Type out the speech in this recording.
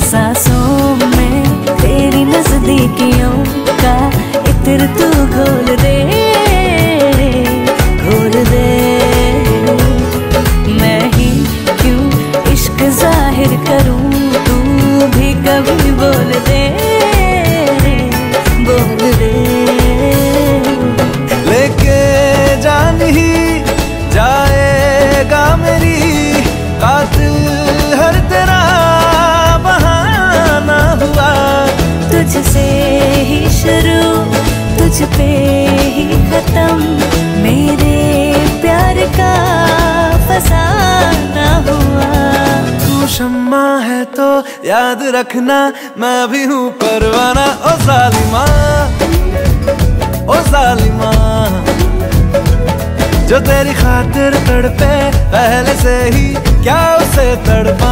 सांसों में तेरी नजदीकियों का इतर तू घोल दे घोल दे। मैं ही क्यों इश्क ज़ाहिर करूँ, तू भी कभी बोल दे। शुरू तुझ पे ही खत्म। मेरे प्यार का फसाना हुआ। तू शम्मा है तो याद रखना, मैं भी हूँ परवाना। ओ सालिमा ओ सालिमा, जो तेरी खातिर तड़पे, पहले से ही क्या उसे तड़पाना ओ